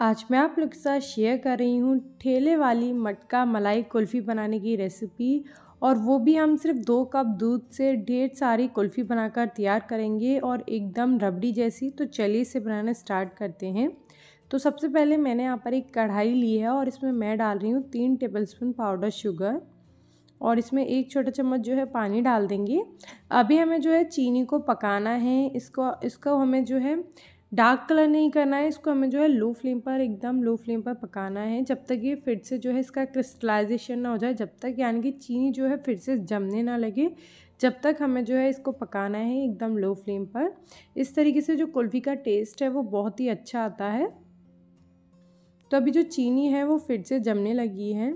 आज मैं आप लोग के साथ शेयर कर रही हूँ ठेले वाली मटका मलाई कुल्फ़ी बनाने की रेसिपी और वो भी हम सिर्फ़ दो कप दूध से ढेर सारी कुल्फ़ी बनाकर तैयार करेंगे और एकदम रबड़ी जैसी। तो चलिए इसे बनाना स्टार्ट करते हैं। तो सबसे पहले मैंने यहाँ पर एक कढ़ाई ली है और इसमें मैं डाल रही हूँ तीन टेबल स्पून पाउडर शुगर और इसमें एक छोटा चम्मच जो है पानी डाल देंगे। अभी हमें जो है चीनी को पकाना है। इसको इसको हमें जो है डार्क कलर नहीं करना है, इसको हमें जो है लो फ्लेम पर, एकदम लो फ्लेम पर पकाना है, जब तक ये फिर से जो है इसका क्रिस्टलाइजेशन ना हो जाए, जब तक यानी कि चीनी जो है फिर से जमने ना लगे, जब तक हमें जो है इसको पकाना है एकदम लो फ्लेम पर। इस तरीके से जो कुल्फ़ी का टेस्ट है, वो बहुत ही अच्छा आता है। तो अभी जो चीनी है, वो फिर से जमने लगी है।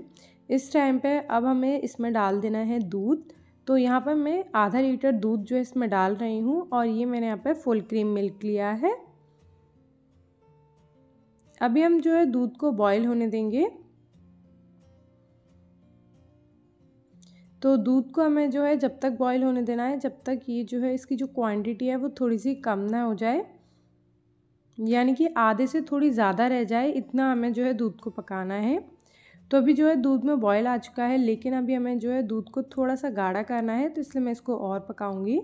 इस टाइम पे अब हमें इसमें डाल देना है दूध। तो यहाँ पर मैं आधा लीटर दूध जो है इसमें डाल रही हूँ और ये मैंने यहाँ पर फुल क्रीम मिल्क लिया है। अभी हम जो है दूध को बॉईल होने देंगे। तो दूध को हमें जो है जब तक बॉईल होने देना है, जब तक ये जो है इसकी जो क्वांटिटी है वो थोड़ी सी कम ना हो जाए। यानी कि आधे से थोड़ी ज़्यादा रह जाए, इतना हमें जो है दूध को पकाना है। तो अभी जो है दूध में बॉयल आ चुका है, लेकिन अभी हमें जो है दूध को थोड़ा सा गाढ़ा करना है तो इसलिए मैं इसको और पकाऊँगी।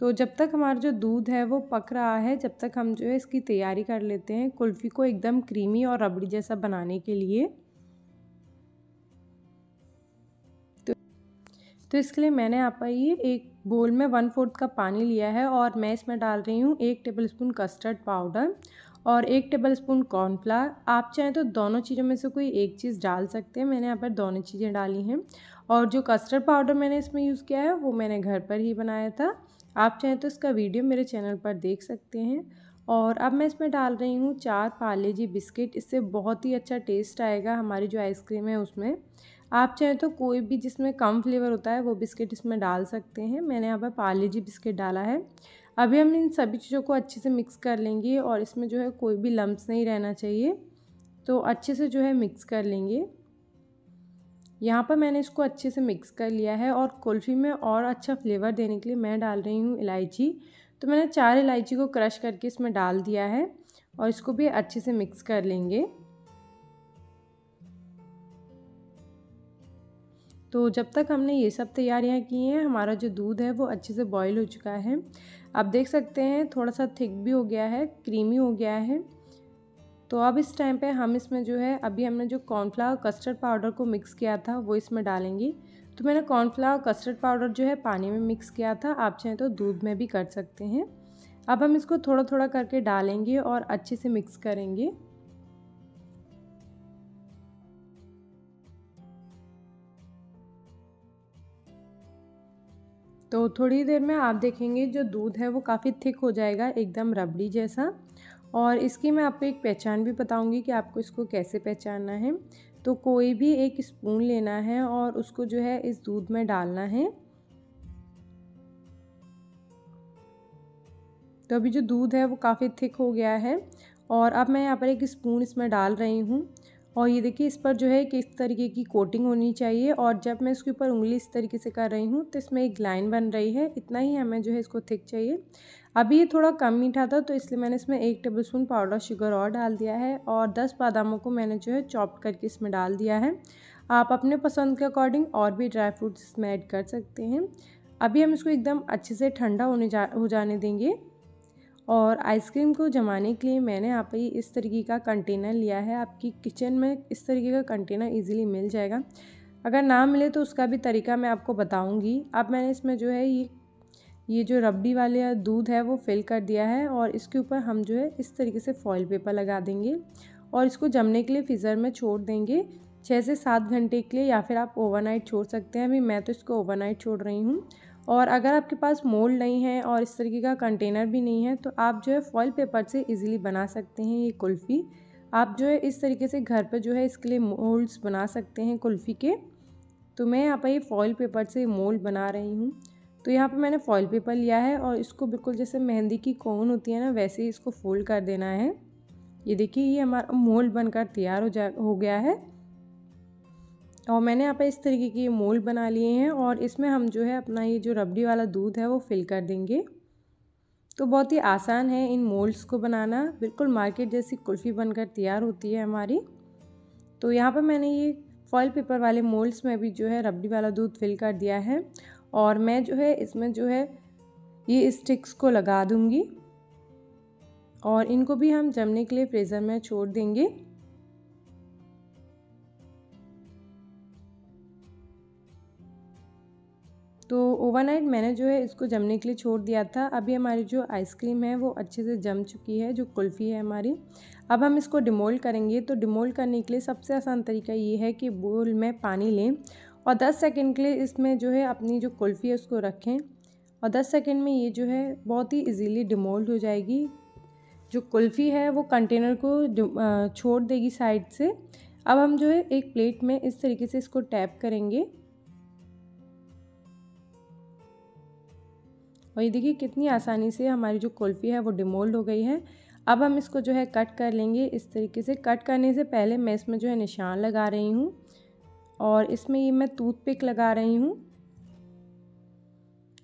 तो जब तक हमारा जो दूध है वो पक रहा है, जब तक हम जो है इसकी तैयारी कर लेते हैं कुल्फ़ी को एकदम क्रीमी और रबड़ी जैसा बनाने के लिए। तो तो इसके लिए मैंने यहाँ पर ये एक बोल में वन फोर्थ कप पानी लिया है और मैं इसमें डाल रही हूँ एक टेबल स्पून कस्टर्ड पाउडर और एक टेबल स्पून कॉर्नफ्लावर आप चाहें तो दोनों चीज़ों में से कोई एक चीज़ डाल सकते हैं, मैंने यहाँ पर दोनों चीज़ें डाली हैं। और जो कस्टर्ड पाउडर मैंने इसमें यूज़ किया है, वो मैंने घर पर ही बनाया था। आप चाहें तो इसका वीडियो मेरे चैनल पर देख सकते हैं। और अब मैं इसमें डाल रही हूँ चार पाले जी बिस्किट। इससे बहुत ही अच्छा टेस्ट आएगा हमारी जो आइसक्रीम है उसमें। आप चाहें तो कोई भी जिसमें कम फ्लेवर होता है वो बिस्किट इसमें डाल सकते हैं। मैंने यहाँ पर पाले जी बिस्किट डाला है। अभी हम इन सभी चीज़ों को अच्छे से मिक्स कर लेंगे और इसमें जो है कोई भी लम्ब नहीं रहना चाहिए। तो अच्छे से जो है मिक्स कर लेंगे। यहाँ पर मैंने इसको अच्छे से मिक्स कर लिया है और कुल्फ़ी में और अच्छा फ्लेवर देने के लिए मैं डाल रही हूँ इलायची। तो मैंने चार इलायची को क्रश करके इसमें डाल दिया है और इसको भी अच्छे से मिक्स कर लेंगे। तो जब तक हमने ये सब तैयारियाँ की हैं, हमारा जो दूध है वो अच्छे से बॉईल हो चुका है। आप देख सकते हैं, थोड़ा सा थिक भी हो गया है क्रीमी हो गया है। तो अब इस टाइम पे हम इसमें जो है, अभी हमने जो कॉर्नफ्लावर कस्टर्ड पाउडर को मिक्स किया था, वो इसमें डालेंगी। तो मैंने कॉर्नफ्लावर कस्टर्ड पाउडर जो है, पानी में मिक्स किया था। आप चाहें तो दूध में भी कर सकते हैं। अब हम इसको थोड़ा थोड़ा करके डालेंगे और अच्छे से मिक्स करेंगे। तो थोड़ी देर में आप देखेंगे, जो दूध है, वो काफ़ी थिक हो जाएगा, एकदम रबड़ी जैसा। और इसकी मैं आपको एक पहचान भी बताऊँगी कि आपको इसको कैसे पहचानना है। तो कोई भी एक स्पून लेना है और उसको जो है इस दूध में डालना है। तो अभी जो दूध है वो काफ़ी थिक हो गया है और अब मैं यहाँ पर एक स्पून इसमें डाल रही हूँ। और ये देखिए, इस पर जो है किस तरीके की कोटिंग होनी चाहिए और जब मैं इसके ऊपर उंगली इस तरीके से कर रही हूँ तो इसमें एक लाइन बन रही है। इतना ही हमें जो है इसको थिक चाहिए। अभी ये थोड़ा कम मीठा था तो इसलिए मैंने इसमें एक टेबल स्पून पाउडर शुगर और डाल दिया है और दस बादामों को मैंने जो है चॉप करके इसमें डाल दिया है। आप अपने पसंद के अकॉर्डिंग और भी ड्राई फ्रूट्स इसमें ऐड कर सकते हैं। अभी हम इसको एकदम अच्छे से ठंडा होने जा, हो जाने देंगे। और आइसक्रीम को जमाने के लिए मैंने यहाँ पर इस तरीके का कंटेनर लिया है। आपकी किचन में इस तरीके का कंटेनर इजीली मिल जाएगा। अगर ना मिले तो उसका भी तरीका मैं आपको बताऊँगी। अब मैंने इसमें जो है ये ये जो रबड़ी वाले दूध है वो फिल कर दिया है और इसके ऊपर हम जो है इस तरीके से फॉइल पेपर लगा देंगे और इसको जमने के लिए फ्रीज़र में छोड़ देंगे। छः से सात घंटे के लिए या फिर आप ओवरनाइट छोड़ सकते हैं। अभी मैं तो इसको ओवरनाइट छोड़ रही हूँ। और अगर आपके पास मोल्ड नहीं है और इस तरीके का कंटेनर भी नहीं है तो आप जो है फॉइल पेपर से इजीली बना सकते हैं ये कुल्फ़ी। आप जो है इस तरीके से घर पर जो है इसके लिए मोल्ड्स बना सकते हैं कुल्फ़ी के। तो मैं यहाँ पर ये फॉइल पेपर से मोल्ड बना रही हूँ। तो यहाँ पर मैंने फॉइल पेपर लिया है और इसको बिल्कुल जैसे मेहंदी की कोन होती है ना, वैसे ही इसको फोल्ड कर देना है। ये देखिए, ये हमारा मोल्ड बनकर तैयार हो जा, हो गया है। और मैंने यहाँ पर इस तरीके की मोल्ड बना लिए हैं और इसमें हम जो है अपना ये जो रबड़ी वाला दूध है वो फिल कर देंगे। तो बहुत ही आसान है इन मोल्ड्स को बनाना। बिल्कुल मार्केट जैसी कुल्फ़ी बनकर तैयार होती है हमारी। तो यहाँ पर मैंने ये फॉइल पेपर वाले मोल्ड्स में भी जो है रबड़ी वाला दूध फिल कर दिया है। और मैं जो है इसमें जो है ये स्टिक्स को लगा दूँगी। और इनको भी हम जमने के लिए फ्रीज़र में छोड़ देंगे। तो ओवरनाइट मैंने जो है इसको जमने के लिए छोड़ दिया था। अभी हमारी जो आइसक्रीम है वो अच्छे से जम चुकी है, जो कुल्फ़ी है हमारी। अब हम इसको डिमोल्ड करेंगे। तो डिमोल्ड करने के लिए सबसे आसान तरीका ये है कि बोल में पानी लें और 10 सेकंड के लिए इसमें जो है अपनी जो कुल्फ़ी है उसको रखें और 10 सेकंड में ये जो है बहुत ही इजीली डिमोल्ड हो जाएगी। जो कुल्फ़ी है वो कंटेनर को छोड़ देगी साइड से। अब हम जो है एक प्लेट में इस तरीके से इसको टैप करेंगे। और ये देखिए कितनी आसानी से हमारी जो कुल्फ़ी है वो डिमोल्ड हो गई है। अब हम इसको जो है कट कर लेंगे। इस तरीके से कट करने से पहले मैं इसमें जो है निशान लगा रही हूँ और इसमें ये मैं टूथपिक लगा रही हूँ।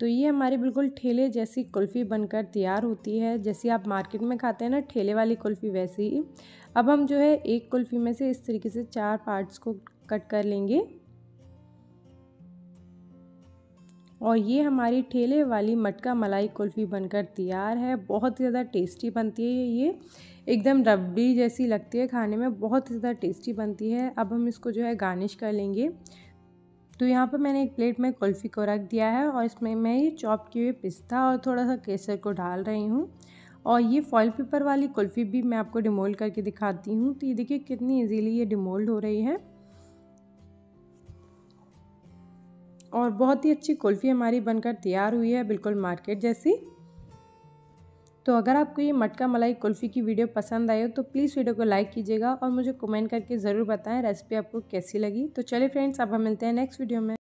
तो ये हमारी बिल्कुल ठेले जैसी कुल्फ़ी बनकर तैयार होती है। जैसी आप मार्केट में खाते हैं ना, ठेले वाली कुल्फ़ी वैसी। ही अब हम जो है एक कुल्फ़ी में से इस तरीके से चार पार्ट्स को कट कर लेंगे। और ये हमारी ठेले वाली मटका मलाई कुल्फ़ी बनकर तैयार है। बहुत ज़्यादा टेस्टी बनती है ये एकदम रबड़ी जैसी लगती है खाने में, बहुत ज़्यादा टेस्टी बनती है। अब हम इसको जो है गार्निश कर लेंगे। तो यहाँ पर मैंने एक प्लेट में कुल्फ़ी को रख दिया है और इसमें मैं ये चॉप किए हुए पिस्ता और थोड़ा सा केसर को डाल रही हूँ। और ये फॉइल पेपर वाली कुल्फ़ी भी मैं आपको डिमोल्ड करके दिखाती हूँ। तो ये देखिए कितनी इजीली ये डिमोल्ड हो रही है। और बहुत ही अच्छी कुल्फ़ी हमारी बनकर तैयार हुई है बिल्कुल मार्केट जैसी। तो अगर आपको ये मटका मलाई कुल्फ़ी की वीडियो पसंद आई हो तो प्लीज़ वीडियो को लाइक कीजिएगा और मुझे कमेंट करके ज़रूर बताएँ रेसिपी आपको कैसी लगी। तो चलिए फ्रेंड्स, अब हम मिलते हैं नेक्स्ट वीडियो में।